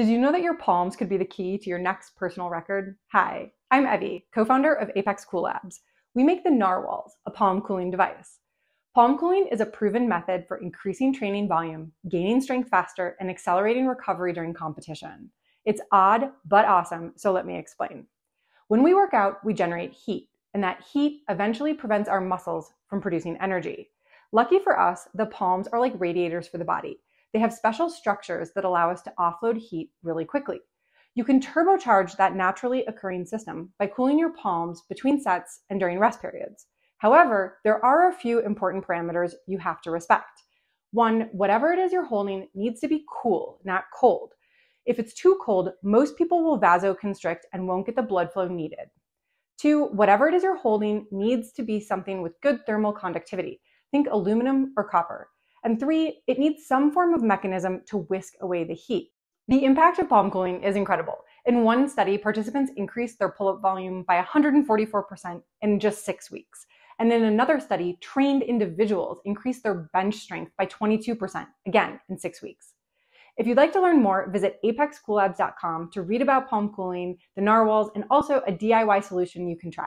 Did you know that your palms could be the key to your next personal record? Hi, I'm Evie, co founder of Apex Cool Labs. We make the Narwhals, a palm cooling device. Palm cooling is a proven method for increasing training volume, gaining strength faster, and accelerating recovery during competition. It's odd, but awesome, so let me explain. When we work out, we generate heat, and that heat eventually prevents our muscles from producing energy. Lucky for us, the palms are like radiators for the body. They have special structures that allow us to offload heat really quickly. You can turbocharge that naturally occurring system by cooling your palms between sets and during rest periods. However, there are a few important parameters you have to respect. One, whatever it is you're holding needs to be cool, not cold. If it's too cold, most people will vasoconstrict and won't get the blood flow needed. Two, whatever it is you're holding needs to be something with good thermal conductivity. Think aluminum or copper. And three, it needs some form of mechanism to whisk away the heat. The impact of palm cooling is incredible. In one study, participants increased their pull up volume by 144% in just six weeks. And in another study, trained individuals increased their bench strength by 22%, again, in six weeks. If you'd like to learn more, visit apexcoollabs.com to read about palm cooling, the narwhals, and also a DIY solution you can try.